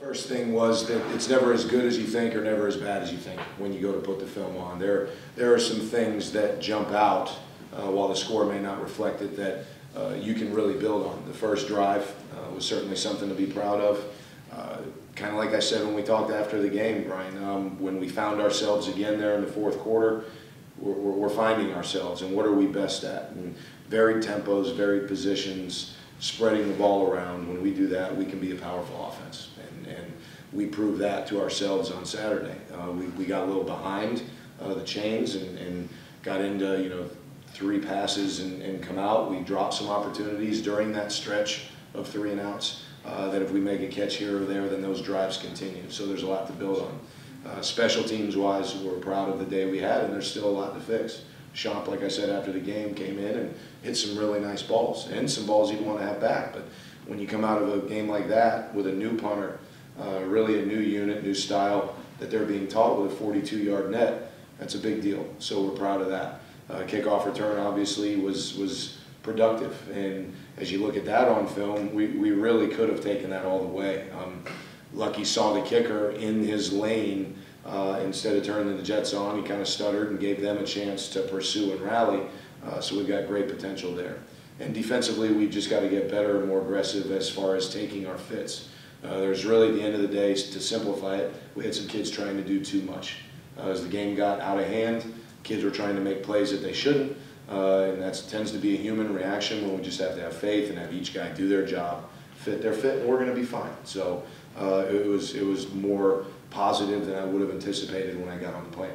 First thing was that it's never as good as you think or never as bad as you think when you go to put the film on. There, there are some things that jump out uh, while the score may not reflect it that uh, you can really build on. The first drive uh, was certainly something to be proud of. Uh, kind of like I said when we talked after the game, Brian, um, when we found ourselves again there in the fourth quarter, we're, we're, finding ourselves and what are we best at? And varied tempos, varied positions, spreading the ball around. When we do that, we can be a powerful offense. And, and we proved that to ourselves on Saturday. Uh, we, we got a little behind uh, the chains and, and got into, you know, three passes and, and come out. We dropped some opportunities during that stretch of three and outs uh, that if we make a catch here or there, then those drives continue. So there's a lot to build on. Uh, special teams wise, we're proud of the day we had, and there's still a lot to fix. Schomp, like I said after the game, came in and hit some really nice balls, and some balls you'd want to have back. But when you come out of a game like that with a new punter, uh, really a new unit, new style that they're being taught with a 42-yard net, that's a big deal. So we're proud of that. Uh, kickoff return obviously was was productive, and as you look at that on film, we, we really could have taken that all the way. Um, Lucky saw the kicker in his lane uh, instead of turning the Jets on. He kind of stuttered and gave them a chance to pursue and rally. Uh, so we've got great potential there. And defensively, we've just got to get better and more aggressive as far as taking our fits. Uh, there's really, at the end of the day, to simplify it, we had some kids trying to do too much. Uh, as the game got out of hand, kids were trying to make plays that they shouldn't. Uh, and that tends to be a human reaction when we just have to have faith and have each guy do their job, fit their fit, and we're going to be fine. So uh, it was it was more positive than I would have anticipated when I got on the plane.